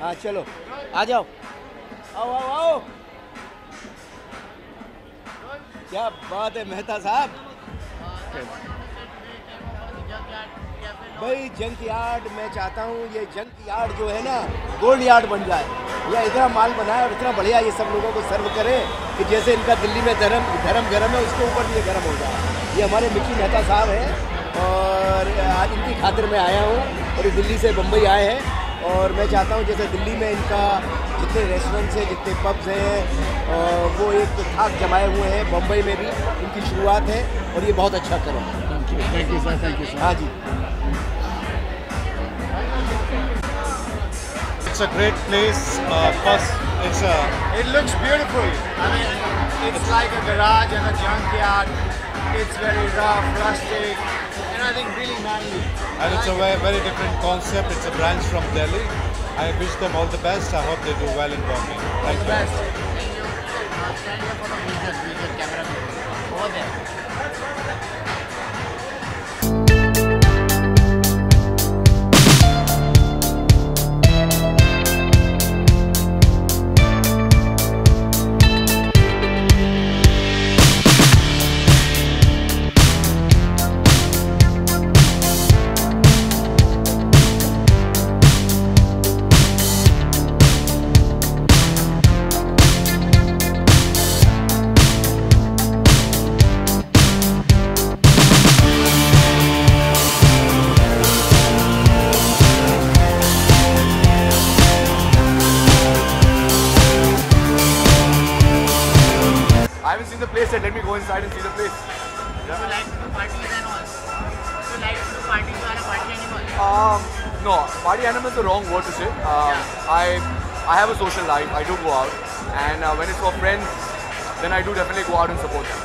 हाँ चलो। आ जाओ। आओ आओ आओ। क्या बात है, मेहता साहब। भाई जंक यार्ड मैं चाहता हूँ, ये जंक यार्ड जो है ना, गोल्ड यार्ड बन जाए। या इतना माल बनाए और इतना बढ़िया ये सब लोगों को सर्व करे कि जैसे इनका दिल्ली में धर्म धर्म गर्म है, उसके ऊपर भी ये गर्म हो जाए। ये हमारे मिकी मेहता साहब हैं और आज इनकी खातिर मैं आया हूँ और दिल्ली से बम्बई आए हैं। और मैं चाहता हूँ जैसे दिल्ली में इनका जितने रेस्टोरेंट्स हैं जितने पब्स हैं वो एक थाक जमाए हुए हैं बम्बई में भी इनकी शुरुआत है और ये बहुत अच्छा करो। Thank you thank you sir thank you sir हाँ जी। It's a great place it's it looks beautiful it's like a garage and a junkyard it's very rough rustic and I think really manly. and it's a very, very different concept. It's a branch from Delhi. I wish them all the best. I hope they do well in Bombay. Thank you. I haven't seen the place yet. Let me go inside and see the place. You like to do parties and all. You like to do parties, you are a party animal. Um, no, party animal is the wrong word to say. Um, I I have a social life. I do go out, and uh, when it's for friends, then I do definitely go out and support them.